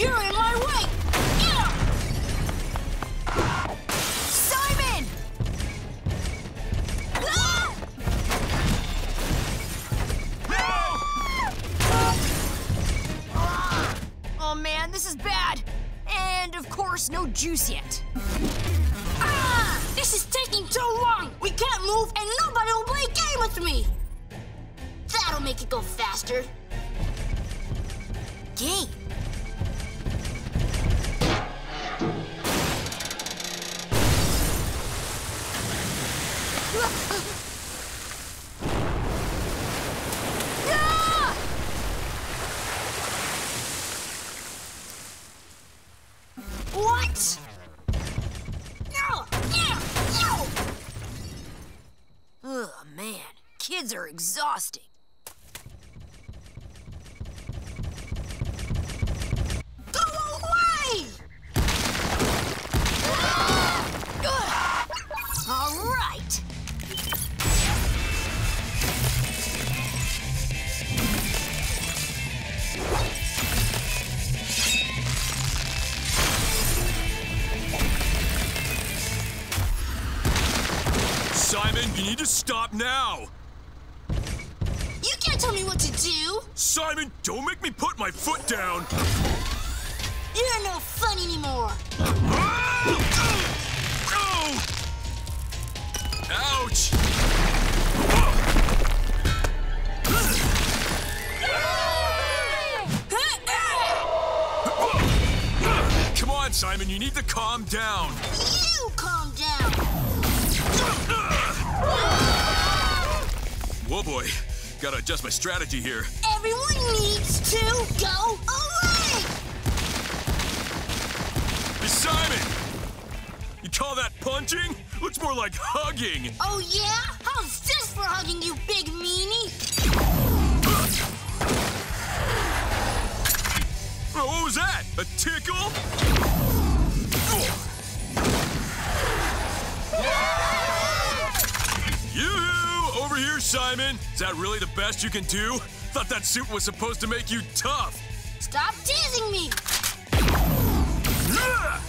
You're in stop now! You can't tell me what to do. Simon, don't make me put my foot down! Adjust my strategy here. Everyone needs to go away. Hey, Simon! You call that punching? Looks more like hugging. Oh yeah? How's this for hugging you, big meanie? What was that? A tickle? Simon. Is that really the best you can do? Thought that suit was supposed to make you tough. Stop teasing me. Ugh!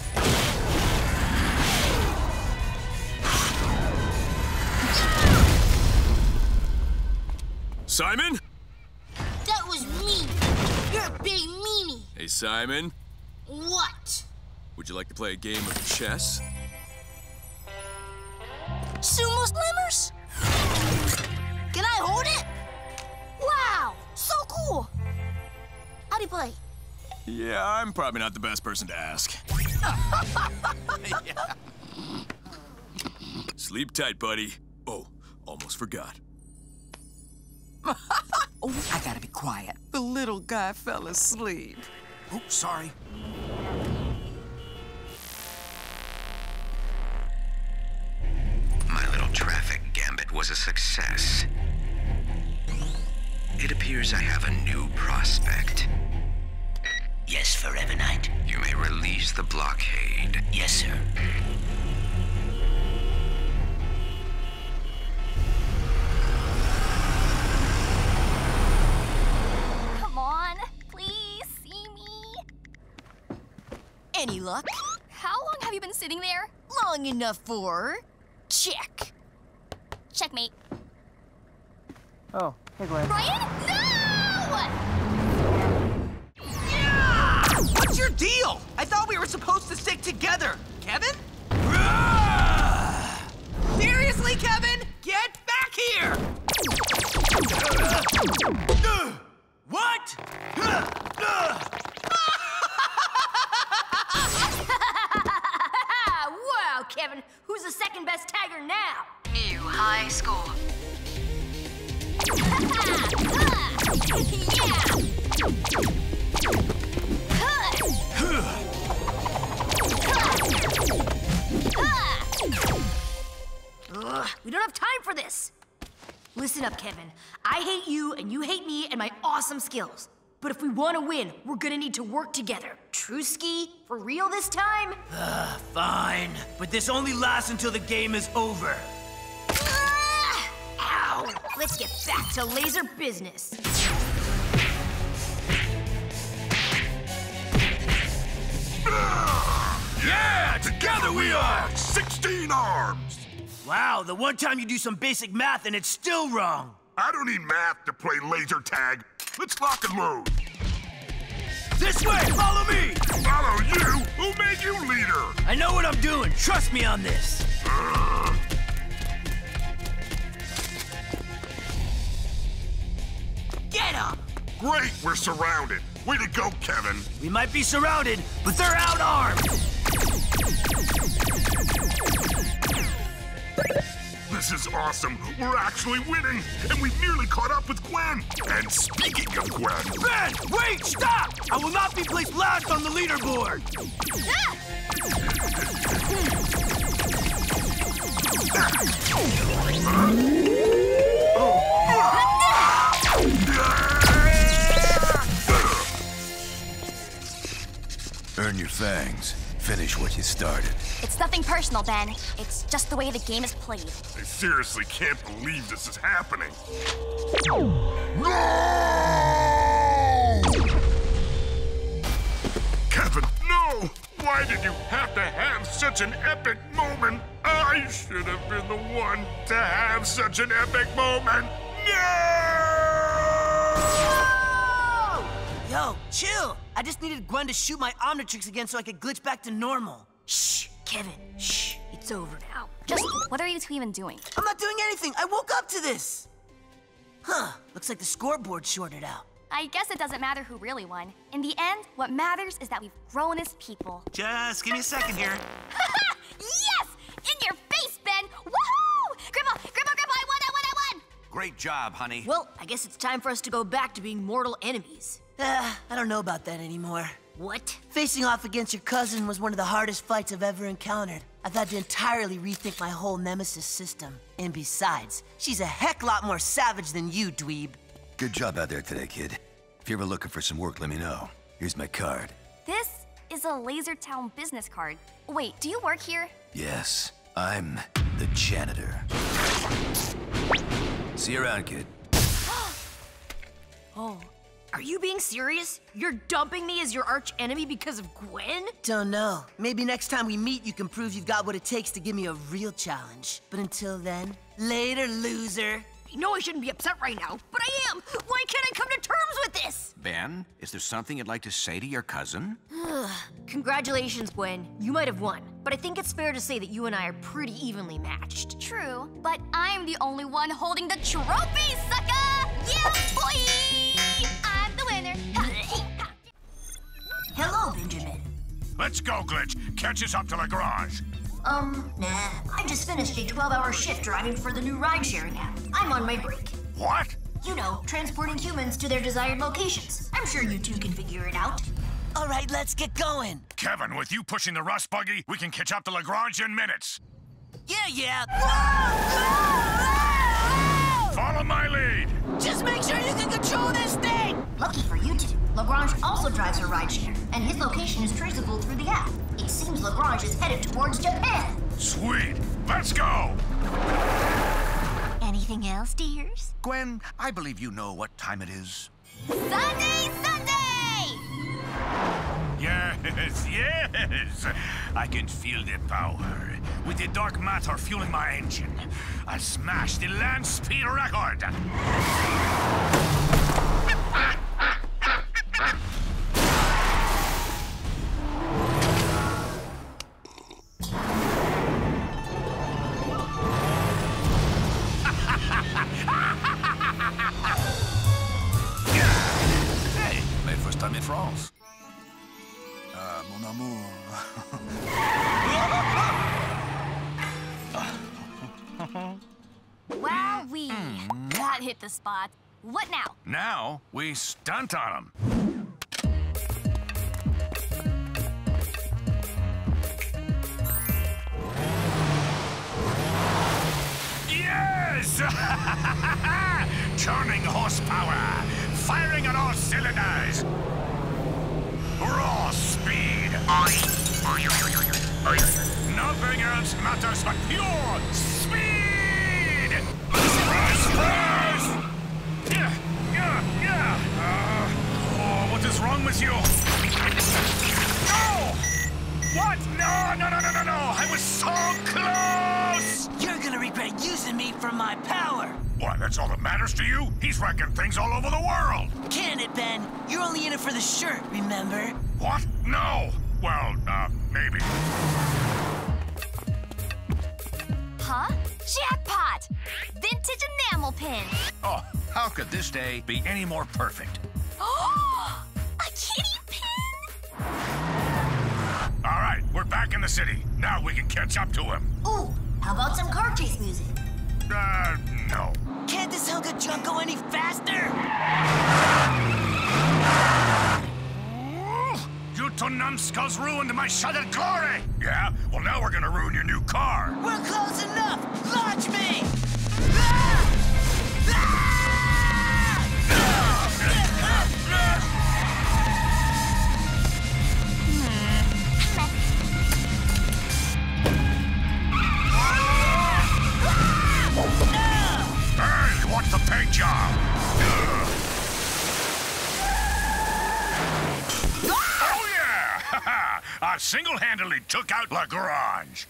Simon? That was mean. You're a big meanie. Hey, Simon. What? Would you like to play a game of chess? Sumo Slammers? Can I hold it? Wow, so cool. How do you play? Yeah, I'm probably not the best person to ask. Sleep tight, buddy. Oh, almost forgot. Oh, I gotta be quiet. The little guy fell asleep. Oh, sorry. My little traffic gambit was a success. It appears I have a new prospect. Yes, Forever Knight. You may release the blockade. Yes, sir. Come on, please see me. Any luck? How long have you been sitting there? Long enough for. Check. Checkmate. Oh, hey Glenn. Ryan? No! Yeah! What's your deal? I thought we were supposed to stick together. Kevin? Seriously, Kevin? Get back here! Uh, what? wow, Kevin, who's the second best tagger now? New high score. We don't have time for this. Listen up, Kevin. I hate you, and you hate me and my awesome skills. But if we want to win, we're gonna need to work together. Truski, for real this time? Ah, fine, but this only lasts until the game is over. Now, let's get back to laser business. Yeah, together we are! 16 arms! Wow, the one time you do some basic math and it's still wrong. I don't need math to play laser tag. Let's lock and load. This way! Follow me! Follow you? Who made you leader? I know what I'm doing. Trust me on this. Uh... Get up! great, we're surrounded. Way to go, Kevin. We might be surrounded, but they're out armed. This is awesome. We're actually winning, and we've nearly caught up with Gwen. And speaking of Gwen, Ben, wait, stop! I will not be placed last on the leaderboard. Oh. Earn your fangs. Finish what you started. It's nothing personal, Ben. It's just the way the game is played. I seriously can't believe this is happening. No! Kevin, no! Why did you have to have such an epic moment? I should have been the one to have such an epic moment. No! Yo, chill! I just needed Gwen to shoot my Omnitrix again so I could glitch back to normal. Shh, Kevin, shh. It's over now. Just, what are you two even doing? I'm not doing anything. I woke up to this. Huh, looks like the scoreboard shorted out. I guess it doesn't matter who really won. In the end, what matters is that we've grown as people. Just give me a second here. yes! In your face, Ben! Woohoo! Grandma, Grandma, Grandma, I won, I won, I won! Great job, honey. Well, I guess it's time for us to go back to being mortal enemies. Uh, I don't know about that anymore. What? Facing off against your cousin was one of the hardest fights I've ever encountered. I've had to entirely rethink my whole nemesis system. And besides, she's a heck lot more savage than you, dweeb. Good job out there today, kid. If you're ever looking for some work, let me know. Here's my card. This is a Laser Town business card. Wait, do you work here? Yes, I'm the janitor. See you around, kid. Oh. Are you being serious? You're dumping me as your arch enemy because of Gwen? Don't know. Maybe next time we meet, you can prove you've got what it takes to give me a real challenge. But until then, later, loser. You know I shouldn't be upset right now, but I am. Why can't I come to terms with this? Ben, is there something you'd like to say to your cousin? Congratulations, Gwen. You might have won, but I think it's fair to say that you and I are pretty evenly matched. True, but I'm the only one holding the trophy, sucker! Yeah, boy! Let's go, Glitch. Catch us up to the garage. Um, nah. I just finished a 12-hour shift driving for the new ride-sharing app. I'm on my break. What? You know, transporting humans to their desired locations. I'm sure you two can figure it out. All right, let's get going. Kevin, with you pushing the rust buggy, we can catch up to Lagrange in minutes. Yeah, yeah. Follow my lead. Just make sure you can control this thing. Lagrange also drives her rideshare, and his location is traceable through the app. It seems Lagrange is headed towards Japan. Sweet. Let's go. Anything else, dears? Gwen, I believe you know what time it is. Sunday, Sunday! Yes, yes. I can feel the power. With the dark matter fueling my engine, I'll smash the land speed record. Ah, mon amour. Wowee! That hit the spot. What now? Now we stunt on them. Yes! Turning horsepower, firing on all cylinders. Raw speed. Nothing else matters but pure speed. Surprise, surprise! Yeah, yeah, yeah. Uh, oh, what is wrong with you? Oh! What? No, no, no, no, no, no! I was so close! You're gonna regret using me for my power. What, that's all that matters to you? He's wrecking things all over the world! Can it, Ben? You're only in it for the shirt, remember? What? No! Well, uh, maybe. Huh? Jackpot! Vintage enamel pin. Oh, how could this day be any more perfect? Oh, a kitty pin? All right, we're back in the city. Now we can catch up to him. Ooh, how about some car chase music? Uh, no. Can't this hunk of junk go any faster? You two numbskulls ruined my shattered glory! Yeah? Well, now we're gonna ruin your new car. We're close enough! Launch me! Ah! Hey, paint job? Oh, yeah! I single-handedly took out Lagrange.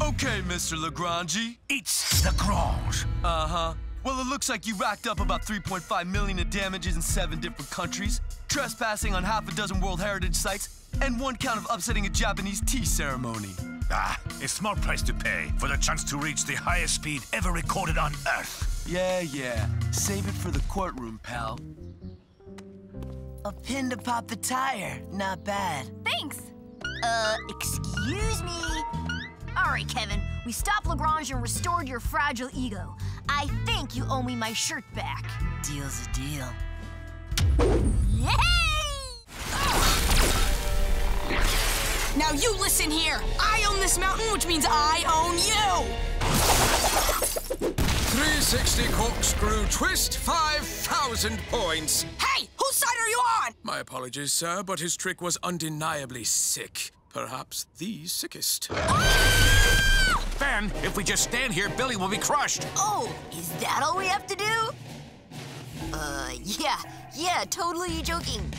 Okay, Mr. Lagrange. It's the Grange. Uh-huh. Well, it looks like you racked up about 3.5 million in damages in seven different countries, trespassing on half a dozen World Heritage sites, and one count of upsetting a Japanese tea ceremony. Ah, a small price to pay for the chance to reach the highest speed ever recorded on Earth. Yeah, yeah. Save it for the courtroom, pal. A pin to pop the tire. Not bad. Thanks. Uh, excuse me. All right, Kevin, we stopped Lagrange and restored your fragile ego. I think you owe me my shirt back. Deal's a deal. Yay! Now you listen here. I own this mountain, which means I own you. 360 corkscrew twist, 5,000 points. Hey, whose side are you on? My apologies, sir, but his trick was undeniably sick. Perhaps the sickest. Ben, if we just stand here, Billy will be crushed. Oh, is that all we have to do? Uh, yeah, yeah, totally joking.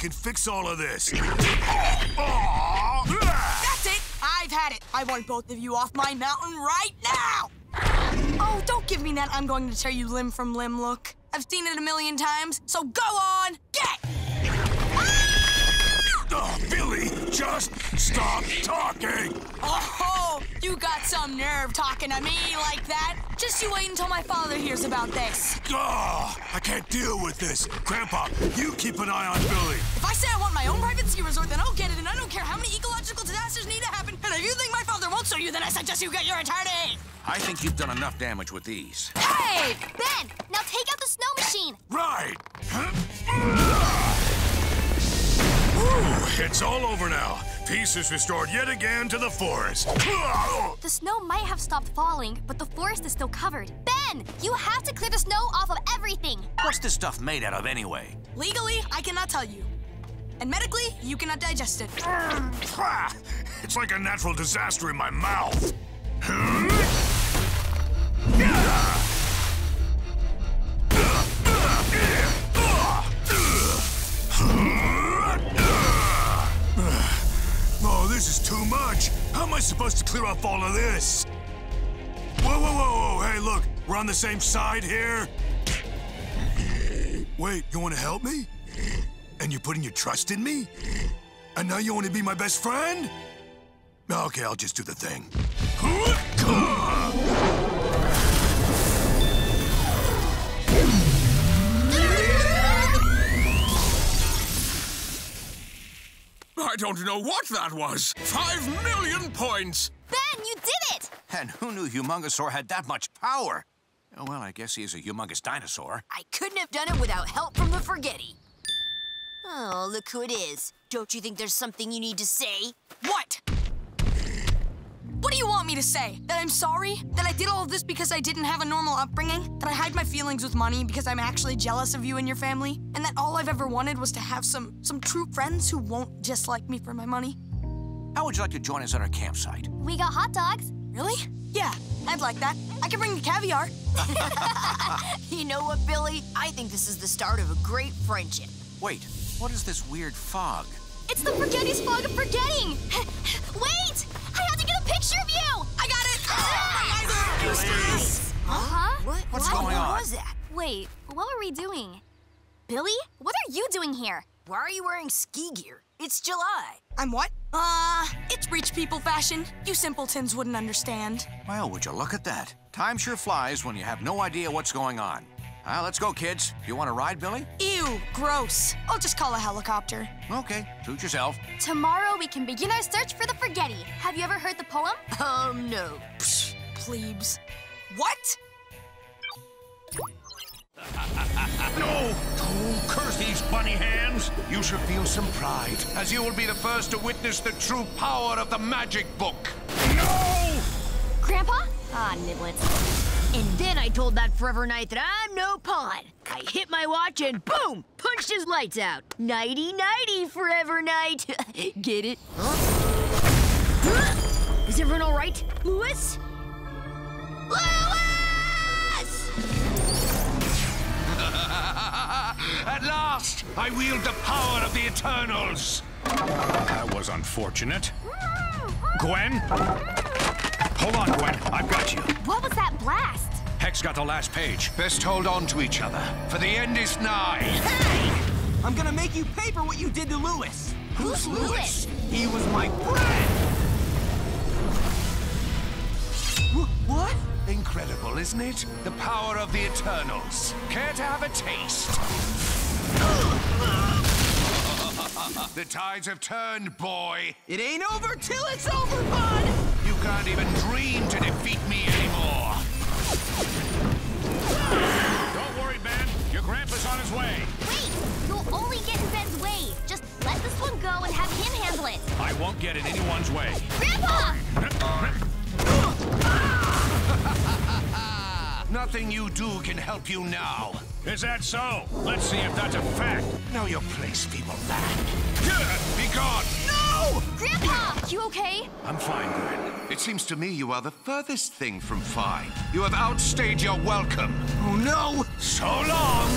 Can fix all of this. That's it. I've had it. I want both of you off my mountain right now. Oh, don't give me that I'm going to tear you limb from limb look. I've seen it a million times, so go on, get! Oh, Billy, just stop talking! Oh, you got some nerve talking to me like that. Just you wait until my father hears about this. Oh, I can't deal with this. Grandpa, you keep an eye on Billy. If I say I want my own private ski resort, then I'll get it, and I don't care how many ecological disasters need to happen. And if you think my father won't sue you, then I suggest you get your attorney. I think you've done enough damage with these. Hey, Ben, now take out the snow machine. Right. Ooh, it's all over now. Peace is restored yet again to the forest. The snow might have stopped falling, but the forest is still covered. Ben, you have to clear the snow off of everything. What's this stuff made out of anyway? Legally, I cannot tell you. And medically, you cannot digest it. It's like a natural disaster in my mouth. Oh, clear off all of this? Whoa, whoa, whoa, whoa. Hey, look, we're on the same side here. Wait, you want to help me? And you're putting your trust in me? And now you want to be my best friend? Okay, I'll just do the thing. I don't know what that was. Five million points! Ben, you did it! And who knew Humongosaur had that much power? Oh, well, I guess he is a humongous dinosaur. I couldn't have done it without help from the Forgetti. Oh, look who it is. Don't you think there's something you need to say? What? What do you want me to say? That I'm sorry? That I did all of this because I didn't have a normal upbringing? That I hide my feelings with money because I'm actually jealous of you and your family? And that all I've ever wanted was to have some some true friends who won't just like me for my money? How would you like to join us at our campsite? We got hot dogs. Really? Yeah, I'd like that. I can bring the caviar. You know what, Billy? I think this is the start of a great friendship. Wait, what is this weird fog? It's the Forgetty's fog of forgetting. Wait! I have to get a picture of you! I got it! Oh huh? What? What's what? going what on? was that? Wait, what were we doing? Billy? What are you doing here? Why are you wearing ski gear? It's July. I'm what? Uh, it's rich people fashion. You simpletons wouldn't understand. Well, would you look at that? Time sure flies when you have no idea what's going on. Ah, let's go, kids. You want to ride, Billy? Ew, gross. I'll just call a helicopter. Okay, suit yourself. Tomorrow we can begin our search for the Forgetty. Have you ever heard the poem? Um, no. Psh, plebes. What? No! Oh, curse these bunny hands! You should feel some pride, as you will be the first to witness the true power of the magic book. No! Grandpa? Ah, niblets. And then I told that Forever Knight that I'm no pawn. I hit my watch and boom, punched his lights out. Nighty nighty, Forever Knight. Get it? Huh? Is everyone all right, Lewis? Lewis! At last, I wield the power of the Eternals. That was unfortunate. Gwen? Hold on, Gwen. I've got you. What was that blast? Hex got the last page. Best hold on to each other, for the end is nigh. Hey! I'm gonna make you pay for what you did to Lewis. Who's Lewis? He was my friend. Wh- what? Incredible, isn't it? The power of the Eternals. Care to have a taste? the tides have turned, boy. It ain't over till it's over, bud. You can't even dream to defeat me anymore. Don't worry, Ben. Your grandpa's on his way. Wait! You'll only get in Ben's way. Just let this one go and have him handle it. I won't get in anyone's way. Grandpa! Nothing you do can help you now. Is that so? Let's see if that's a fact. Know your place, feeble lad. Be gone! No! Grandpa! You okay? I'm fine, Gwen. It seems to me you are the furthest thing from fine. You have outstayed your welcome. Oh no! So long!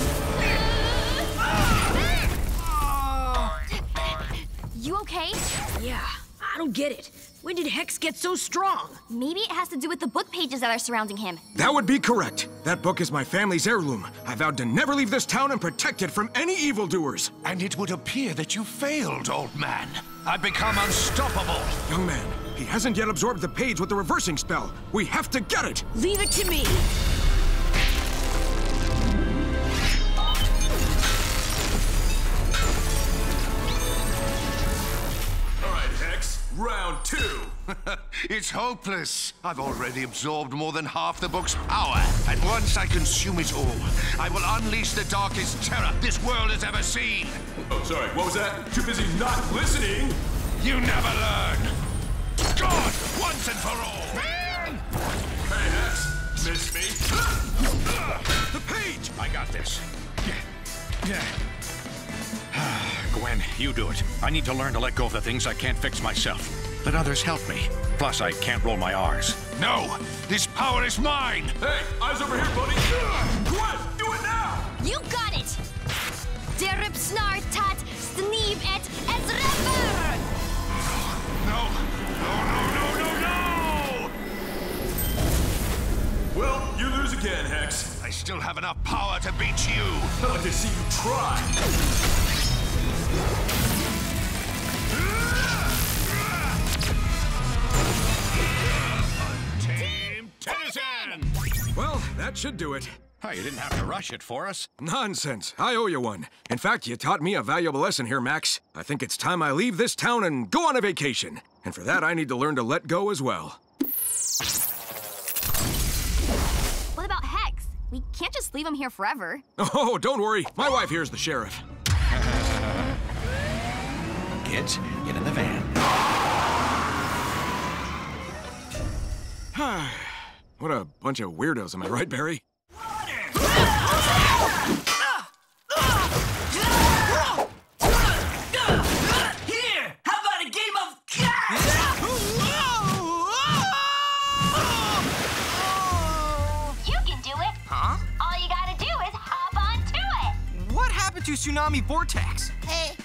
You okay? Yeah, I don't get it. When did Hex get so strong? Maybe it has to do with the book pages that are surrounding him. That would be correct. That book is my family's heirloom. I vowed to never leave this town and protect it from any evildoers. And it would appear that you failed, old man. I've become unstoppable. Young man, he hasn't yet absorbed the page with the reversing spell. We have to get it! Leave it to me. Two. it's hopeless. I've already absorbed more than half the book's power. And once I consume it all, I will unleash the darkest terror this world has ever seen. Oh, sorry. What was that? Too busy not listening. You never learn. Gone once and for all. Hey, Hex. Miss me? The page! I got this. Yeah. Gwen, you do it. I need to learn to let go of the things I can't fix myself. Let others help me. Plus, I can't roll my R's. No! This power is mine! Hey, eyes over here, buddy. Gwen, do it now! You got it! Derip snar tat sneeb et ezrever! No! No, no, no, no, no! Well, you lose again, Hex. I still have enough power to beat you. I'd like to see you try. Team Tennyson! Well, that should do it. Oh, you didn't have to rush it for us. Nonsense. I owe you one. In fact, you taught me a valuable lesson here, Max. I think it's time I leave this town and go on a vacation. And for that, I need to learn to let go as well. What about Hex? We can't just leave him here forever. Oh, don't worry. My wife here's the sheriff. Kids, get in the van. what a bunch of weirdos, am I right, Barry? Here! How about a game of You can do it. Huh? All you gotta do is hop onto it. What happened to Tsunami Vortex? Hey,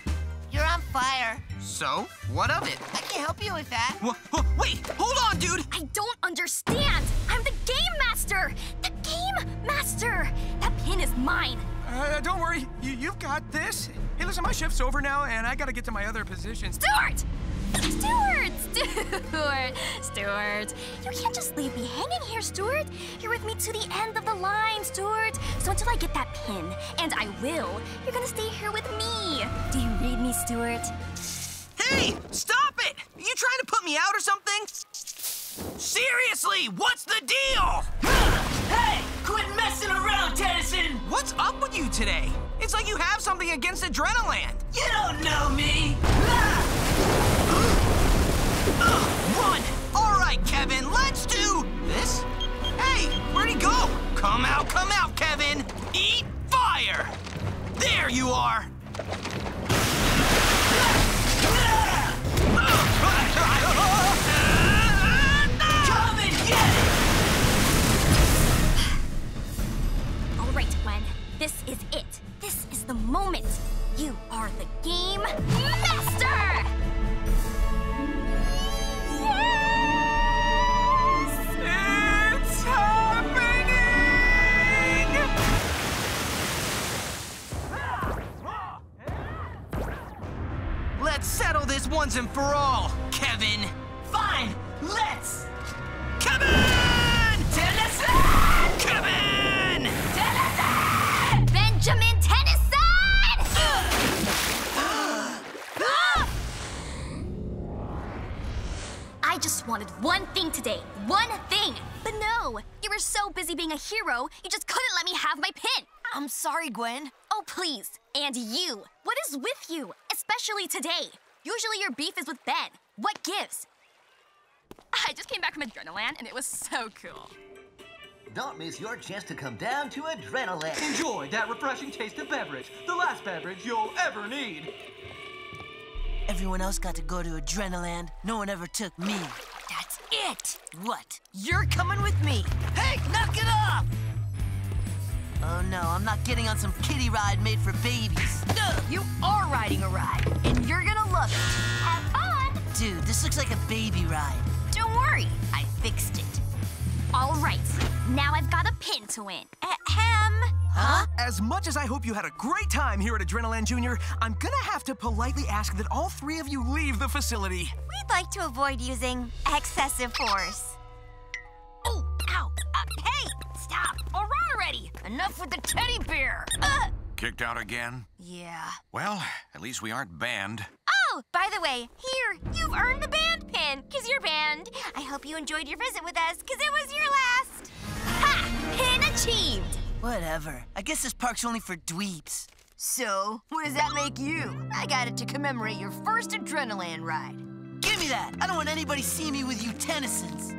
you're on fire. So, what of it? I can't help you with that. Wha- wait, hold on, dude! I don't understand. I'm the game master. The game master. That pin is mine. Uh, don't worry, you, you've got this. Hey, listen, my shift's over now, and I gotta get to my other positions. Stuart! Stuart! Stuart! Stuart! You can't just leave me hanging here, Stuart. You're with me to the end of the line, Stuart. So until I get that pin, and I will, you're gonna stay here with me. Do you read me, Stuart? Hey, stop it! Are you trying to put me out or something? Seriously, what's the deal? Hey! Quit messing around, Tennyson! What's up with you today? It's like you have something against Adrenaland. You don't know me! Run! All right, Kevin, let's do this. Hey, where'd he go? Come out, come out, Kevin! Eat fire! There you are! All right, Gwen. This is it. This is the moment. You are the game master! Yes! It's happening! Let's settle this once and for all, Kevin. Fine, let's! Kevin! Tennyson! Kevin! Tennyson! Benjamin Tennyson! I just wanted one thing today. One thing. But no, you were so busy being a hero, you just couldn't let me have my pin. I'm sorry, Gwen. Oh, please. And you. What is with you? Especially today. Usually your beef is with Ben. What gives? I just came back from Adrenaland and it was so cool. Don't miss your chance to come down to Adrenaland. Enjoy that refreshing taste of beverage, the last beverage you'll ever need. Everyone else got to go to Adrenaland. No one ever took me. That's it! What? You're coming with me. Hey, knock it off! Oh no, I'm not getting on some kiddie ride made for babies. Ugh, you are riding a ride, and you're gonna love it. Have fun! Dude, this looks like a baby ride. Don't worry, I fixed it. All right, now I've got a pin to win. Ahem. Huh? As much as I hope you had a great time here at Adrenaland Junior, I'm gonna have to politely ask that all three of you leave the facility. We'd like to avoid using excessive force. Oh, ow! Uh, hey, stop! All right already! Enough with the teddy bear! Uh, Kicked out again? yeah. Well, at least we aren't banned. Oh, Oh, by the way, here, you've earned the band pin, because you're banned. I hope you enjoyed your visit with us, because it was your last. Ha! Pin achieved! Whatever. I guess this park's only for dweebs. So, what does that make you? I got it to commemorate your first Adrenaland ride. Give me that. I don't want anybody see me with you Tennysons.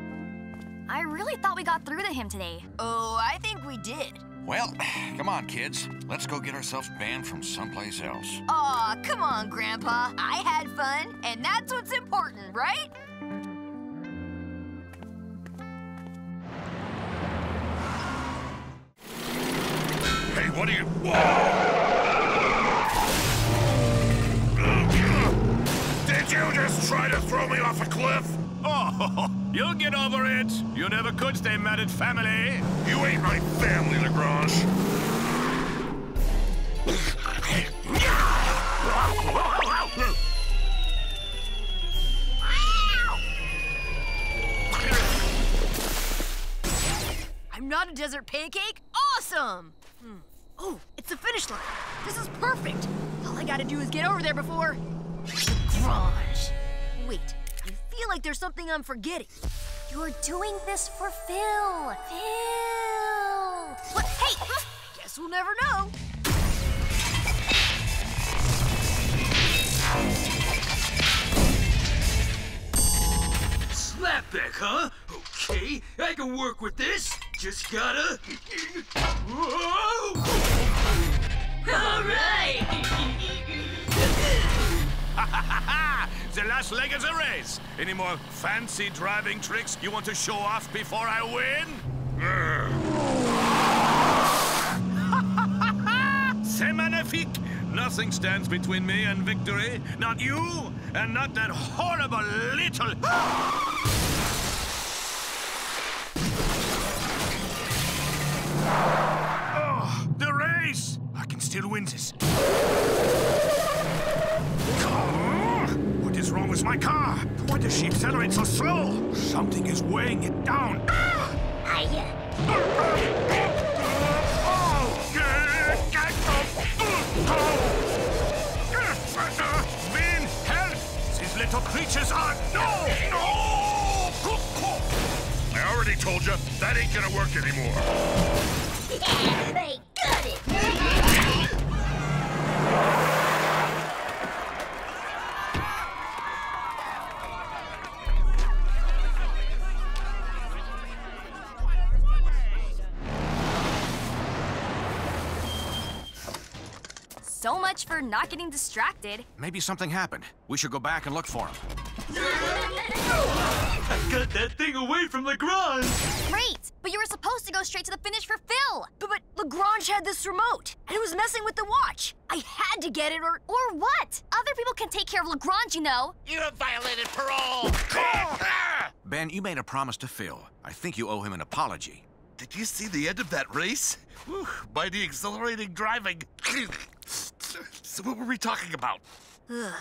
I really thought we got through to him today. Oh, I think we did. Well, come on, kids. Let's go get ourselves banned from someplace else. Aw, come on, Grandpa. I had fun, and that's what's important, right? Hey, what are you... Did you just try to throw me off a cliff? Oh, you'll get over it. You never could stay mad at family. You ain't my family, Lagrange. I'm not a desert pancake? Awesome! Hmm. Oh, it's the finish line. This is perfect. All I gotta do is get over there before. Garage. Wait, I feel like there's something I'm forgetting. You're doing this for Phil. Phil. What? Hey! Guess we'll never know. Slapback, huh? Okay, I can work with this. Just gotta. Whoa! All right. The last leg of the race. Any more fancy driving tricks you want to show off before I win? C'est magnifique! Nothing stands between me and victory. Not you, and not that horrible little... Ah! oh, the race! I can still win this. Is wrong with my car? Why does she accelerate so slow? Something is weighing it down. Ah! Vin, help! These little creatures are... No! No! I already told you, that ain't gonna work anymore. they got it! So much for not getting distracted. Maybe something happened. We should go back and look for him. I got that thing away from Lagrange. Great, but you were supposed to go straight to the finish for Phil. But, but Lagrange had this remote, and it was messing with the watch. I had to get it, or Or what? Other people can take care of Lagrange, you know. You have violated parole. Ben, you made a promise to Phil. I think you owe him an apology. Did you see the end of that race? Whew, by the exhilarating driving. so what were we talking about? Ugh,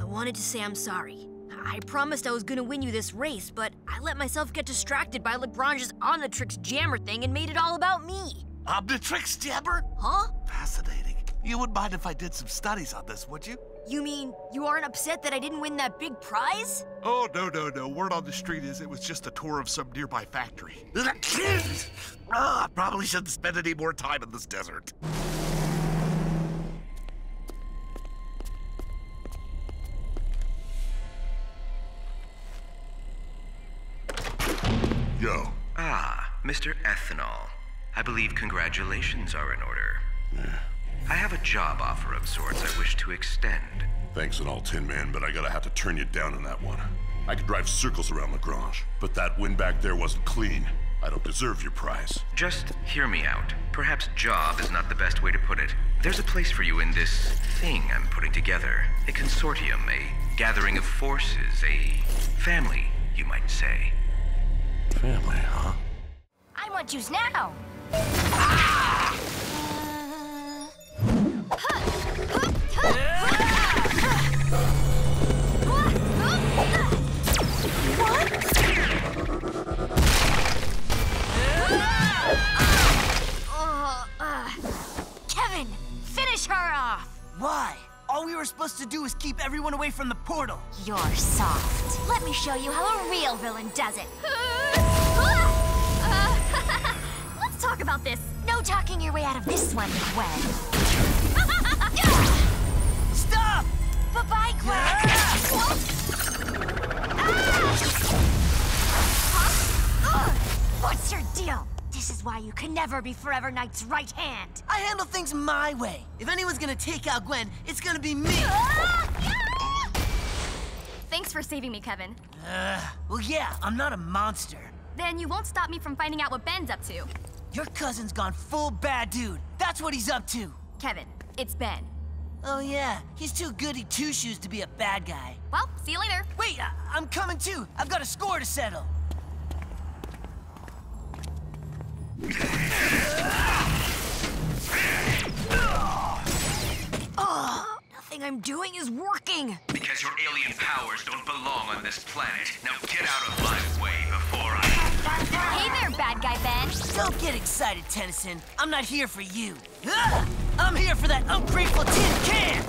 I wanted to say I'm sorry. I promised I was gonna win you this race, but I let myself get distracted by Lagrange's Omnitrix jammer thing and made it all about me. Omnitrix Jammer? Huh? Fascinating. You wouldn't mind if I did some studies on this, would you? You mean you aren't upset that I didn't win that big prize? Oh, no, no, no. Word on the street is it was just a tour of some nearby factory. Ah, I probably shouldn't spend any more time in this desert. Yo. Ah, Mr. Ethanol. I believe congratulations are in order. I have a job offer of sorts I wish to extend. Thanks and all, Tin Man, but I gotta have to turn you down on that one. I could drive circles around Lagrange, but that win back there wasn't clean. I don't deserve your prize. Just hear me out. Perhaps job is not the best way to put it. There's a place for you in this thing I'm putting together. A consortium, a gathering of forces, a family, you might say. Family, huh? I want juice now. Uh, Kevin, finish her off. Why? All we were supposed to do was keep everyone away from the portal. You're soft. Let me show you how a real villain does it. Talk about this. No talking your way out of this one, Gwen. Stop! Bye-bye, Gwen. Huh? What's your deal? This is why you can never be Forever Knight's right hand. I handle things my way. If anyone's gonna take out Gwen, it's gonna be me. Thanks for saving me, Kevin. Uh, well, yeah, I'm not a monster. Then you won't stop me from finding out what Ben's up to. Your cousin's gone full bad dude. That's what he's up to. Kevin, it's Ben. Oh, yeah, he's too goody two shoes to be a bad guy. Well, see you later. Wait, I- I'm coming too. I've got a score to settle. Oh, nothing I'm doing is working. Because your alien powers don't belong on this planet. Now get out of my way before I... Hey there, bad guy Ben. Don't get excited, Tennyson. I'm not here for you. I'm here for that ungrateful tin can!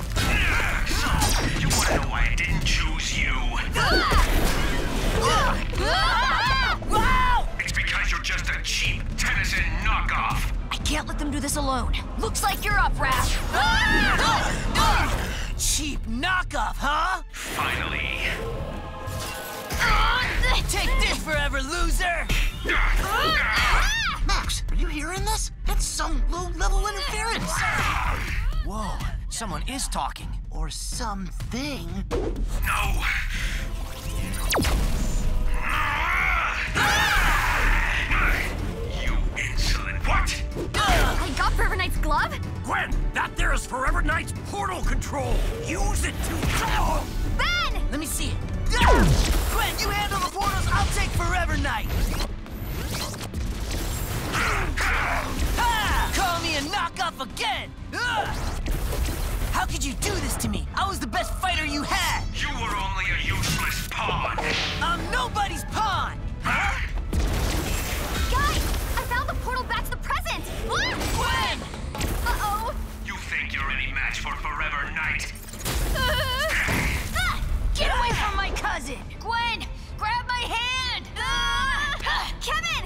So, You wanna know why I didn't choose you? It's because you're just a cheap Tennyson knockoff. I can't let them do this alone. Looks like you're up, Raph. Cheap knockoff, huh? Finally. Take this forever, loser! Some low-level interference. Whoa, someone is talking. Or something. No! You insolent what? I got Forever Knight's glove? Gwen, that there is Forever Knight's portal control. Use it to. Ben! Let me see it. Gwen, you handle the portals, I'll take Forever Knight. Ah! Call me a knockoff again! Ugh! How could you do this to me? I was the best fighter you had! You were only a useless pawn. I'm nobody's pawn! Huh? Guys, I found the portal back to the present! What? Gwen! Uh-oh! You think you're any match for Forever Knight? Ah! Get away from my cousin! Gwen, grab my hand! Ah! Kevin,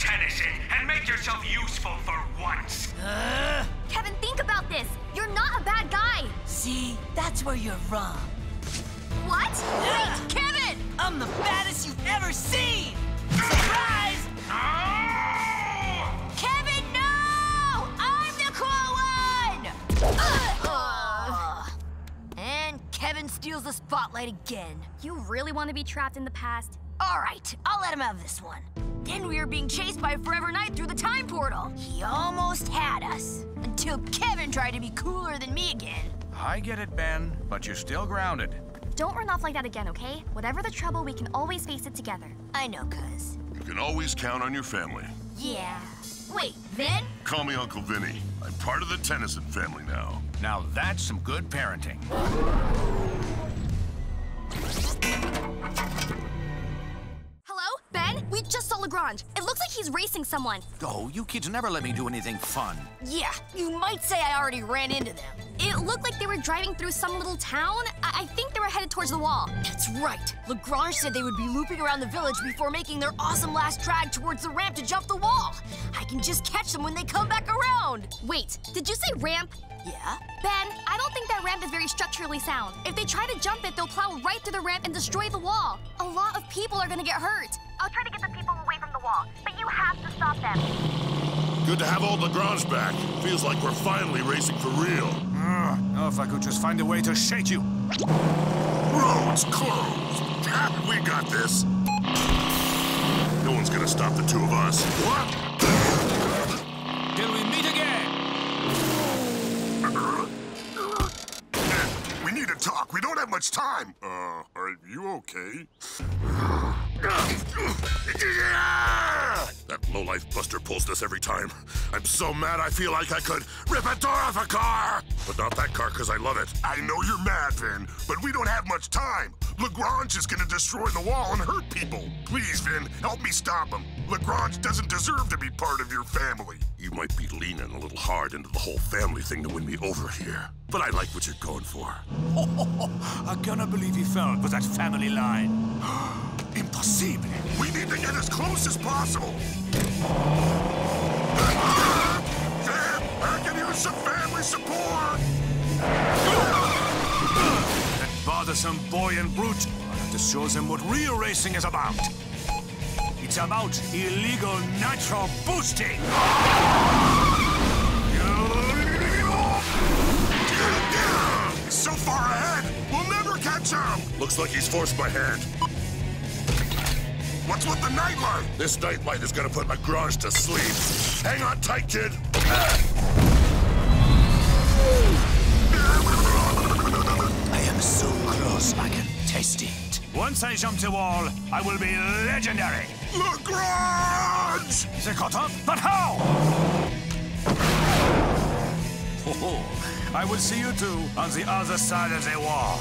Tennyson and make yourself useful for once. Kevin, think about this. You're not a bad guy. See, that's where you're wrong. What? Wait, Kevin! I'm the baddest you've ever seen! Surprise! Oh! Kevin, no! I'm the cool one! Ugh. and Kevin steals the spotlight again. You really want to be trapped in the past? All right, I'll let him have this one. Then we were being chased by Forever Knight through the time portal. He almost had us. Until Kevin tried to be cooler than me again. I get it, Ben, but you're still grounded. Don't run off like that again, okay? Whatever the trouble, we can always face it together. I know, cuz. You can always count on your family. Yeah. Wait, Vin? Call me Uncle Vinny. I'm part of the Tennyson family now. Now that's some good parenting. Just. It looks like he's racing someone. Oh, you kids never let me do anything fun. Yeah, you might say I already ran into them. It looked like they were driving through some little town. I, I think they were headed towards the wall. That's right. Lagrange said they would be looping around the village before making their awesome last drag towards the ramp to jump the wall. I can just catch them when they come back around. Wait, did you say ramp? Yeah? Ben, I don't think that ramp is very structurally sound. If they try to jump it, they'll plow right through the ramp and destroy the wall. A lot of people are gonna get hurt. I'll try to get the people away from the wall, but you have to stop them. Good to have old Lagrange back. Feels like we're finally racing for real. Uh, oh, if I could just find a way to shake you. Roads closed. we got this. No one's gonna stop the two of us. What? Till we meet again. We need to talk. We don't have much time. Uh, are you okay? 啊，你去死啊。That lowlife Buster pulls this every time. I'm so mad I feel like I could rip a door off a car! But not that car, because I love it. I know you're mad, Vin, but we don't have much time. Lagrange is gonna destroy the wall and hurt people. Please, Vin, help me stop him. Lagrange doesn't deserve to be part of your family. You might be leaning a little hard into the whole family thing to win me over here. But I like what you're going for. I cannot believe he fell for that family line. Impossible. We need to get as close as possible. Sam, I can use some family support. That bothersome boy and brute. I have to show them what real racing is about. It's about illegal nitro boosting. So far ahead, we'll never catch him. Looks like he's forced by hand. What's with the nightlight? This nightlight is gonna put Lagrange to sleep. Hang on tight, kid. I am so close, I can taste it. Once I jump the wall, I will be legendary. Lagrange! They caught up, but how? Oh, I will see you two on the other side of the wall.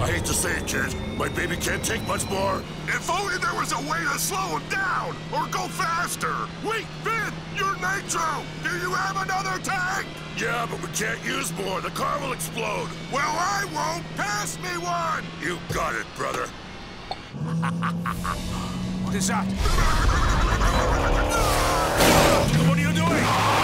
I hate to say it, kid. My baby can't take much more. If only there was a way to slow him down or go faster. Wait, Vin, you're Nitro. Do you have another tank? Yeah, but we can't use more. The car will explode. Well, I won't. Pass me one. You got it, brother. What is that? What are you doing?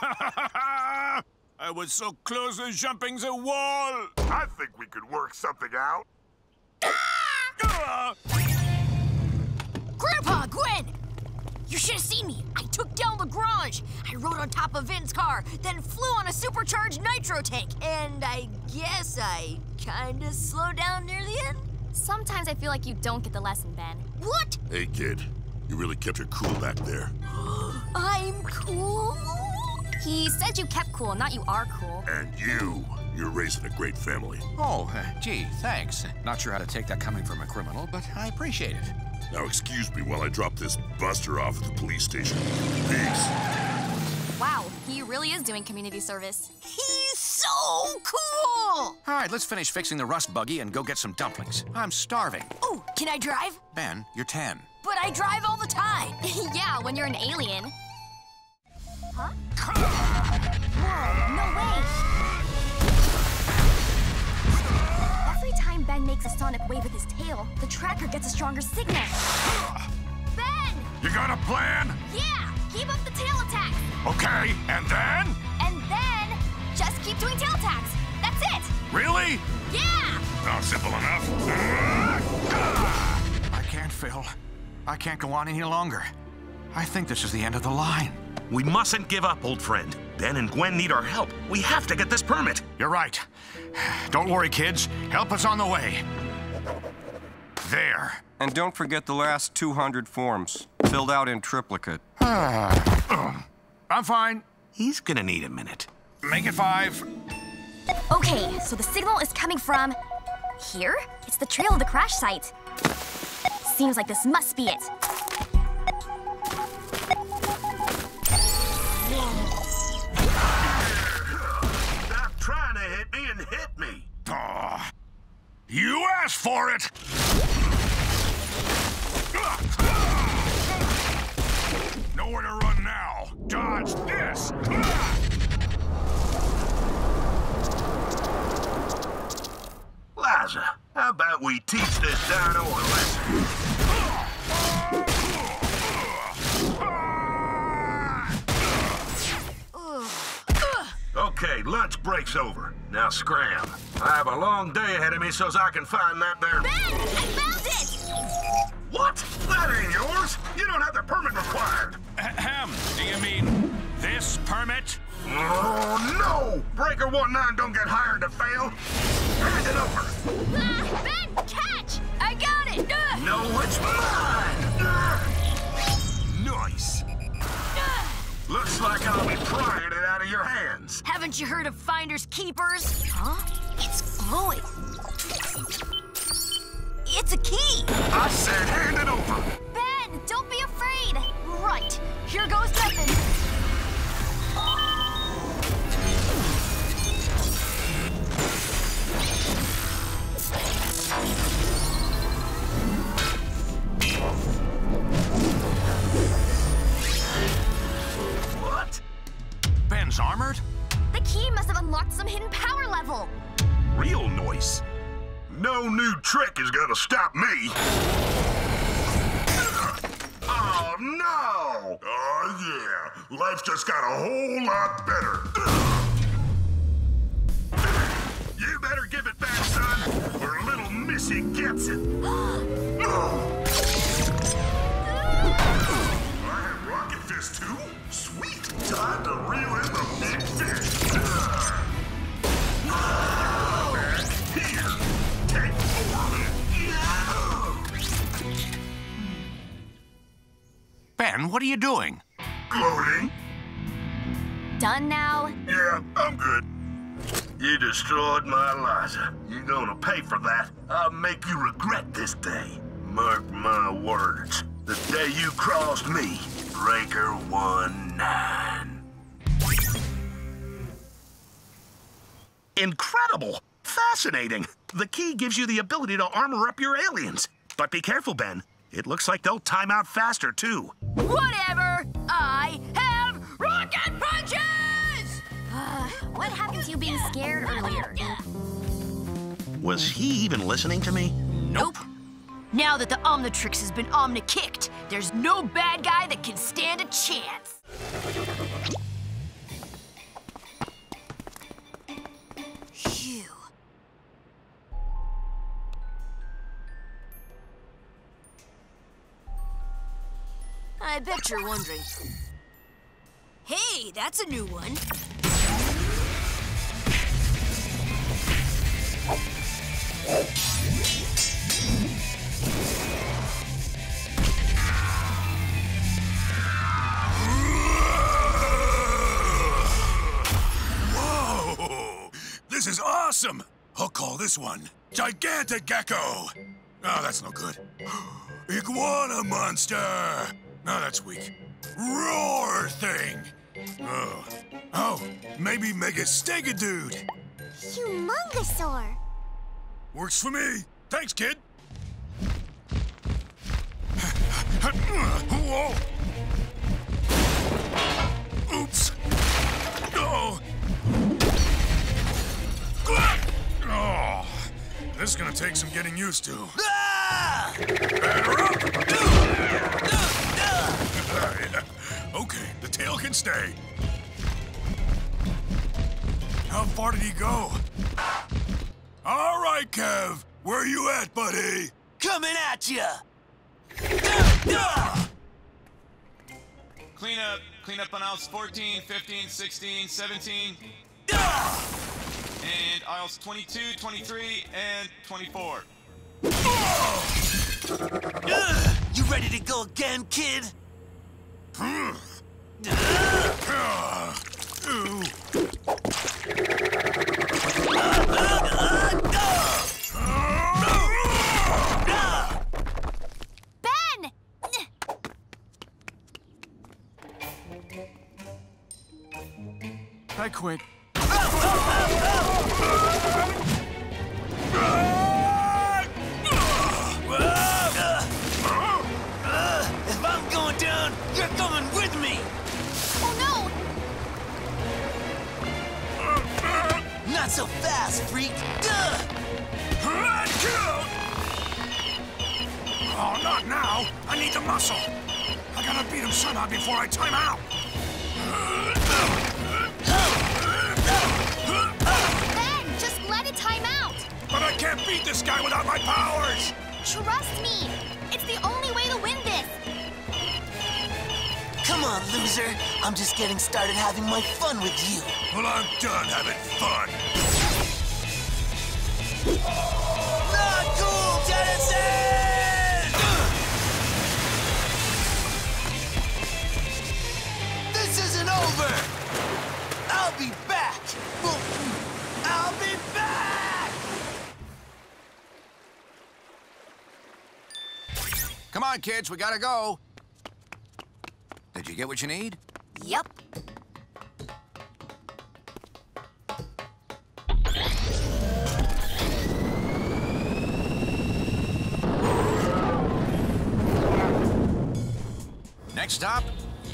I was was so close to jumping the wall. I think we could work something out. Grandpa, Gwen! You should have seen me. I took down Lagrange. I rode on top of Vin's car, then flew on a supercharged nitro tank. And I guess I kinda slowed down near the end. Sometimes I feel like you don't get the lesson, Ben. What? Hey, kid. You really kept your cool back there. I'm cool? He said you kept cool, not you are cool. And you, you're raising a great family. Oh, uh, gee, thanks. Not sure how to take that coming from a criminal, but I appreciate it. Now excuse me while I drop this buster off at the police station. Peace. Wow, he really is doing community service. He's so cool! All right, let's finish fixing the Rustbucket and go get some dumplings. I'm starving. Oh, can I drive? Ben, you're 10. But I drive all the time. yeah, when you're an alien. Huh? Makes a sonic wave with his tail, the tracker gets a stronger signal. Ben! You got a plan? Yeah! Keep up the tail attacks! Okay, and then? And then, just keep doing tail attacks. That's it! Really? Yeah! Not simple enough. I can't, Phil. I can't go on any longer. I think this is the end of the line. We mustn't give up, old friend. Ben and Gwen need our help. We have to get this permit. You're right. Don't worry, kids. Help is on the way. There. And don't forget the last 200 forms, filled out in triplicate. I'm fine. He's gonna need a minute. Make it five. Okay, so the signal is coming from here? It's the trail of the crash site. Seems like this must be it. You asked for it! Nowhere to run now. Dodge this! Liza, how about we teach this dino a lesson? Okay, lunch break's over. Now scram. I have a long day ahead of me so's I can find that there... Ben! I found it! What? That ain't yours. You don't have the permit required. Ahem. Do you mean this permit? Oh, no! Breaker 1-9 don't get hired to fail. Hand it over. Ah, ben, catch! I got it! Ah! No, it's mine! Nice. Looks like I'll be prying it out of your hands. Haven't you heard of finders keepers? Huh? It's glowing. It's a key. I said hand it over. Ben, don't be afraid! Right. Here goes nothing. What? Ben's armored? Key must have unlocked some hidden power level. Real noise. No new trick is gonna stop me. Oh, no! Oh, yeah. Life just got a whole lot better. You better give it back, son, or little Missy gets it. Oh. I have Rocket Fist, too? Sweet. Time to reel in the big fish. Back here. Take over. Ben, what are you doing? Gloating? Done now? Yeah, I'm good. You destroyed my Liza. You're gonna pay for that. I'll make you regret this day. Mark my words. The day you crossed me, Breaker 1-9. Incredible! Fascinating! The key gives you the ability to armor up your aliens. But be careful, Ben. It looks like they'll time out faster, too. Whatever. I have rocket punches! Uh, what happened to you being scared earlier? Was he even listening to me? Nope. Now that the Omnitrix has been Omni-kicked, there's no bad guy that can stand a chance. Phew. I bet you're wondering. Hey, that's a new one. Oh. Is awesome! I'll call this one Gigantic Gecko. Oh, that's no good. Iguana Monster. No, that's weak. Roar Thing. Oh. Oh, maybe Mega Stegodude. Humongousaur. Works for me. Thanks, kid. Whoa. This is gonna take some getting used to. Batter up! okay, the tail can stay. How far did he go? All right, Kev. Where you at, buddy? Coming at ya! Clean up. Clean up on aisles 14, 15, 16, 17. And aisles 22, 23, and 24. You ready to go again, kid? Ben! I quit. If I'm going down, you're coming with me! Oh Not so fast, freak! Duh! Oh, not now. I need the muscle. I gotta beat him somehow before I time out. Just time out! But I can't beat this guy without my powers! Trust me! It's the only way to win this! Come on, loser. I'm just getting started having my fun with you. Well, I'm done having fun. On, kids, we gotta go. Did you get what you need? Yep. Next stop,